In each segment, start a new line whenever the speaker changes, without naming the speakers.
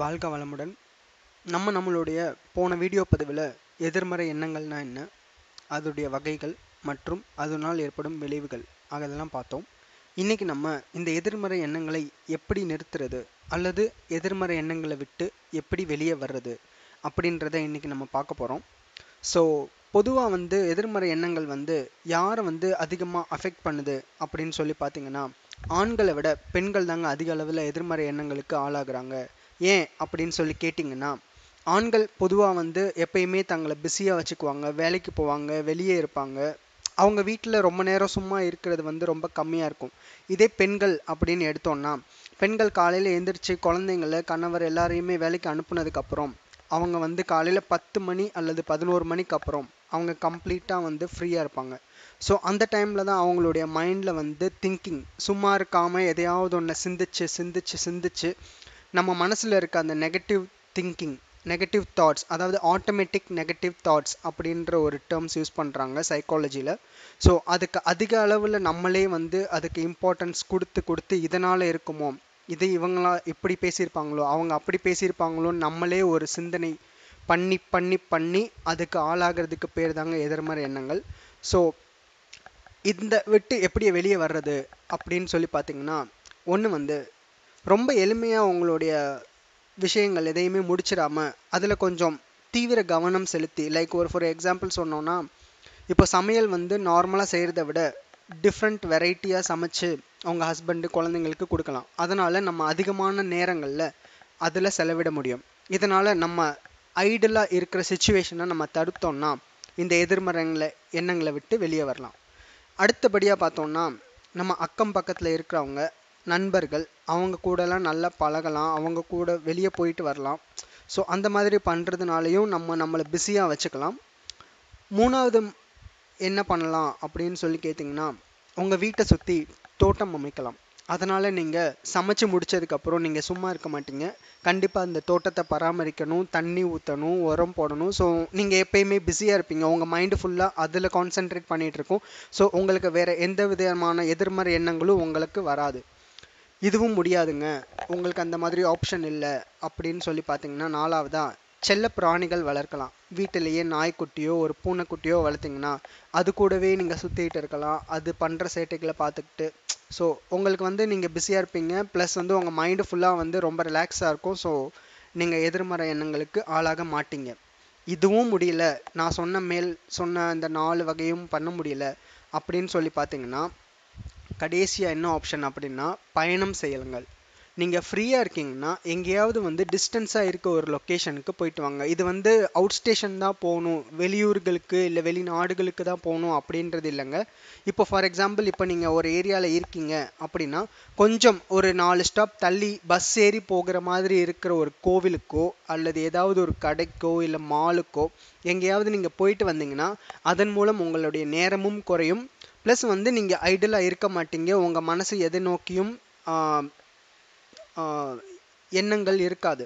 வாழ்க வளமுடன். நம்ம நம்மளுடைய போன வீடியோ பதிவில் எதிர்மறை எண்ணங்கள்னா என்ன? அதோடைய வகைகள் மற்றும் அதனால் ஏற்படும் விளைவுகள். அதெல்லாம் பார்த்தோம். இன்றைக்கி நம்ம இந்த எதிர்மறை எண்ணங்களை எப்படி நிறுத்துறது? அல்லது எதிர்மறை எண்ணங்களை விட்டு எப்படி வெளியே வர்றது? அப்படின்றத இன்னைக்கு நம்ம பார்க்க போகிறோம் ஸோ பொதுவாக வந்து எதிர்மறை எண்ணங்கள் வந்து யாரை வந்து அதிகமாக அஃபெக்ட் பண்ணுது அப்படின்னு சொல்லி பார்த்தீங்கன்னா ஆண்களை விட பெண்கள் தாங்க அதிக அளவில் எதிர்மறை எண்ணங்களுக்கு ஆளாகிறாங்க. ஏன் அப்படின்னு சொல்லி கேட்டிங்கன்னா ஆண்கள் பொதுவாக வந்து எப்பயுமே தங்களை பிஸியாக வச்சுக்குவாங்க வேலைக்கு போவாங்க வெளியே இருப்பாங்க. அவங்க வீட்டில் ரொம்ப நேரம் சும்மா இருக்கிறது வந்து ரொம்ப கம்மியாக இருக்கும். இதே பெண்கள் அப்படின்னு எடுத்தோம்னா பெண்கள் காலையில் எழுந்திரிச்சு குழந்தைங்கள கணவர் எல்லாரையுமே வேலைக்கு அனுப்புனதுக்கப்புறம் அவங்க வந்து காலையில் பத்து மணி அல்லது பதினோரு மணிக்கு அப்புறம் அவங்க கம்ப்ளீட்டாக வந்து ஃப்ரீயாக இருப்பாங்க. ஸோ அந்த டைமில் தான் அவங்களுடைய மைண்டில் வந்து திங்கிங் சும்மா இருக்காமல் எதையாவது ஒன்று சிந்திச்சு சிந்திச்சு சிந்திச்சு நம்ம மனசில் இருக்க அந்த நெகட்டிவ் திங்கிங் நெகட்டிவ் தாட்ஸ் அதாவது ஆட்டோமேட்டிக் நெகட்டிவ் தாட்ஸ் அப்படின்ற ஒரு டேர்ம்ஸ் யூஸ் பண்ணுறாங்க சைக்காலஜியில் ஸோ அதுக்கு அதிக அளவில் நம்மளே வந்து அதுக்கு இம்பார்ட்டன்ஸ் கொடுத்து கொடுத்து இதனால் இருக்குமோ இது இவங்களா இப்படி பேசியிருப்பாங்களோ அவங்க அப்படி பேசியிருப்பாங்களோன்னு நம்மளே ஒரு சிந்தனை பண்ணி பண்ணி பண்ணி அதுக்கு ஆளாகிறதுக்கு பேர் தாங்க எதிர்மறை எண்ணங்கள். ஸோ இந்த விட்டு எப்படி வெளியே வர்றது அப்படின்னு சொல்லி பார்த்தீங்கன்னா ஒன்று வந்து ரொம்ப எளிமையாக உங்களுடைய விஷயங்கள் எதையுமே முடிச்சிடாமல் அதில் கொஞ்சம் தீவிர கவனம் செலுத்தி லைக் ஒரு ஃபார் எக்ஸாம்பிள் சொன்னோன்னா இப்போ சமையல் வந்து நார்மலாக செய்கிறத விட டிஃப்ரெண்ட் வெரைட்டியாக சமைச்சு அவங்க ஹஸ்பண்டு குழந்தைங்களுக்கு கொடுக்கலாம். அதனால் நம்ம அதிகமான நேரங்களில் அதில் செலவிட முடியும். இதனால் நம்ம ஐடலாக இருக்கிற சுச்சுவேஷனை நம்ம தடுத்தோம்னா இந்த எதிர்மறைங்களை எண்ணங்களை விட்டு வெளியே வரலாம். அடுத்தபடியாக பார்த்தோம்னா நம்ம அக்கம் பக்கத்தில் இருக்கிறவங்க நண்பர்கள் அவங்க கூடலாம் நல்லா பழகலாம் அவங்க கூட வெளியே போயிட்டு வரலாம். ஸோ அந்த மாதிரி பண்ணுறதுனாலையும் நம்ம நம்மளை பிஸியாக வச்சுக்கலாம். மூணாவது என்ன பண்ணலாம் அப்படின்னு சொல்லி கேட்டிங்கன்னா உங்கள் வீட்டை சுற்றி தோட்டம் அமைக்கலாம். அதனால் நீங்கள் சமைச்சு முடிச்சதுக்கப்புறம் நீங்கள் சும்மா இருக்க மாட்டீங்க. கண்டிப்பாக அந்த தோட்டத்தை பராமரிக்கணும் தண்ணி ஊற்றணும் உரம் போடணும். ஸோ நீங்கள் எப்பயுமே பிஸியாக இருப்பீங்க. உங்கள் மைண்டு ஃபுல்லாக அதில் கான்சென்ட்ரேட் பண்ணிகிட்ருக்கும் ஸோ உங்களுக்கு வேறு எந்த விதமான எதிர்மறை எண்ணங்களும் உங்களுக்கு வராது. இதுவும் முடியாதுங்க. உங்களுக்கு அந்த மாதிரி ஆப்ஷன் இல்லை அப்படின்னு சொல்லி பார்த்தீங்கன்னா நாலாவதா செல்ல பிராணிகள் வளர்க்கலாம். வீட்டிலேயே நாய்க்குட்டியோ ஒரு பூனைக்குட்டியோ வளர்த்திங்கன்னா அது கூடவே நீங்கள் சுற்றிட்டு இருக்கலாம். அது பண்ணுற சேட்டைகளை பார்த்துக்கிட்டு ஸோ உங்களுக்கு வந்து நீங்கள் பிஸியாக இருப்பீங்க. ப்ளஸ் வந்து உங்கள் மைண்டு ஃபுல்லாக வந்து ரொம்ப ரிலாக்ஸாக இருக்கும். ஸோ நீங்கள் எதிர்மறை எண்ணங்களுக்கு ஆளாக மாட்டீங்க. இதுவும் முடியல. நான் சொன்ன மேல் சொன்ன அந்த நாலு வகையும் பண்ண முடியல அப்படின்னு சொல்லி பார்த்தீங்கன்னா கடைசியாக என்ன ஆப்ஷன் அப்படின்னா பயணம் செய்யுங்கள். நீங்கள் ஃப்ரீயாக இருக்கீங்கன்னா எங்கேயாவது வந்து டிஸ்டன்ஸாக இருக்க ஒரு லொக்கேஷனுக்கு போயிட்டு வாங்க. இது வந்து அவுட் ஸ்டேஷன் தான் போகணும். வெளியூர்களுக்கு இல்லை வெளிநாடுகளுக்கு தான் போகணும் அப்படின்றது இல்லைங்க. இப்போ ஃபார் எக்ஸாம்பிள் இப்போ நீங்கள் ஒரு ஏரியாவில் இருக்கீங்க அப்படின்னா கொஞ்சம் ஒரு நாலு ஸ்டாப் தள்ளி பஸ் ஏறி போகிற மாதிரி இருக்கிற ஒரு கோவிலுக்கோ அல்லது ஏதாவது ஒரு கடைக்கோ இல்லை மாலுக்கோ எங்கேயாவது நீங்கள் போயிட்டு வந்தீங்கன்னா அதன் மூலம் உங்களுடைய நேரமும் குறையும். ப்ளஸ் வந்து நீங்கள் ஐடலாக இருக்க மாட்டீங்க. உங்கள் மனசு எதை நோக்கியும் எண்ணங்கள் இருக்காது.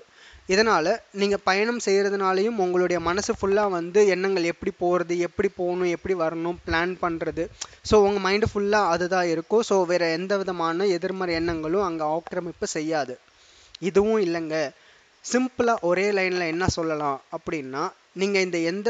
இதனால் நீங்கள் பயணம் செய்கிறதுனாலையும் உங்களுடைய மனசு ஃபுல்லாக வந்து எண்ணங்கள் எப்படி போகிறது எப்படி போகணும் எப்படி வரணும் பிளான் பண்ணுறது ஸோ உங்கள் மைண்டு ஃபுல்லாக அதுதான் இருக்கும். ஸோ வேறு எந்த விதமான எதிர்மறை எண்ணங்களும் அங்கே ஆக்கிரமிப்பு செய்யாது. இதுவும் இல்லைங்க. சிம்பிளாக ஒரே லைனில் என்ன சொல்லலாம் அப்படின்னா நீங்கள் இந்த எந்த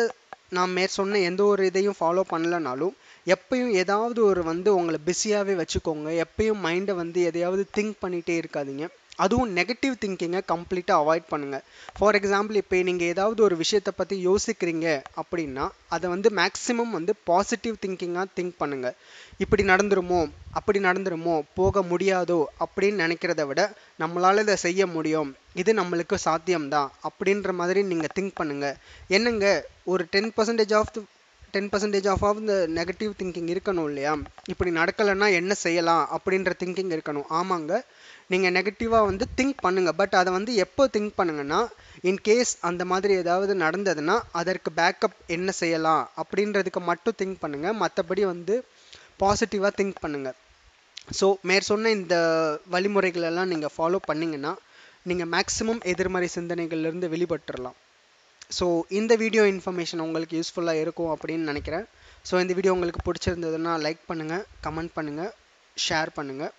நான் மேற் சொன்ன எந்த ஒரு இதையும் ஃபாலோ பண்ணலனாலும் எப்பயும் ஏதாவது ஒரு வந்து உங்களை பிஸியாகவே வச்சுக்கோங்க. எப்பயும் மைண்டை வந்து எதையாவது திங்க் பண்ணிகிட்டே இருக்காதீங்க. அதுவும் நெகட்டிவ் திங்கிங்கை கம்ப்ளீட்டாக அவாய்ட் பண்ணுங்கள் ஃபார் எக்ஸாம்பிள் இப்போ நீங்கள் ஏதாவது ஒரு விஷயத்தை பற்றி யோசிக்கிறீங்க அப்படின்னா அதை வந்து மேக்ஸிமம் வந்து பாசிட்டிவ் திங்கிங்காக திங்க் பண்ணுங்கள் இப்படி நடந்துருமோ அப்படி நடந்துருமோ போக முடியாதோ அப்படின்னு நினைக்கிறத விட நம்மளால் இதை செய்ய முடியும். இது நம்மளுக்கு சாத்தியம்தான் அப்படின்ற மாதிரி நீங்கள் திங்க் பண்ணுங்கள் என்னங்க? ஒரு ten percentage of ten percentage of of இந்த நெகட்டிவ் திங்கிங் இருக்கணும் இல்லையா? இப்படி நடக்கலைன்னா என்ன செய்யலாம் அப்படின்ற திங்கிங் இருக்கணும். ஆமாங்க. நீங்கள் நெகட்டிவாக வந்து திங்க் பண்ணுங்கள் பட் அதை வந்து எப்போ திங்க் பண்ணுங்கன்னா இன்கேஸ் அந்த மாதிரி ஏதாவது நடந்ததுன்னா அதற்கு பேக்கப் என்ன செய்யலாம் அப்படின்றதுக்கு மட்டும் திங்க் பண்ணுங்கள் மற்றபடி வந்து பாசிட்டிவாக திங்க் பண்ணுங்கள் ஸோ மேற் சொன்ன இந்த வழிமுறைகளெல்லாம் நீங்கள் ஃபாலோ பண்ணிங்கன்னா நீங்கள் மேக்ஸிமம் எதிர்மறை சிந்தனைகள்லேருந்து வெளிப்பட்டுடலாம் ஸோ இந்த வீடியோ இன்ஃபர்மேஷன் உங்களுக்கு யூஸ்ஃபுல்லாக இருக்கும் அப்படின்னு நினைக்கிறேன். ஸோ இந்த வீடியோ உங்களுக்கு பிடிச்சிருந்ததுன்னா லைக் பண்ணுங்கள் கமெண்ட் பண்ணுங்கள் ஷேர் பண்ணுங்கள்